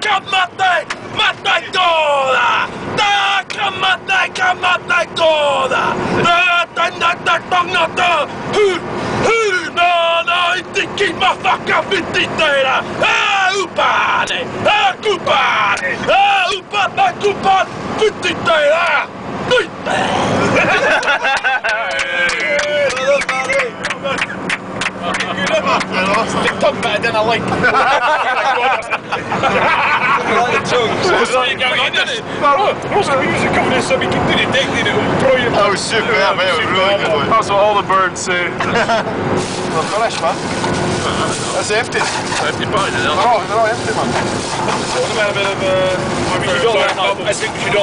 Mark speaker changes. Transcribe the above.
Speaker 1: ¡Cálmate! ¡Mata toda! ¡Cálmate! ¡Cálmate toda! Whiti te rā! Ah, upane! Ah, cupane! Ah, upane, cupane! Whiti te rā! Vititeira! Pyttiteillä! Nyt!
Speaker 2: Talk about it then I like. Roska music kommer det så mycket direkt in i uppröjen.
Speaker 3: Oh shit, yeah, man, it was really good.
Speaker 4: That's what all the birds say.
Speaker 3: Kollaś va? Det ser häftigt.
Speaker 1: Häftig bajs,
Speaker 3: Bra, bra häftigt man.
Speaker 2: I think we should all